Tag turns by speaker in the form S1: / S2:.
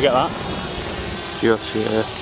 S1: you get that?
S2: Just, yeah.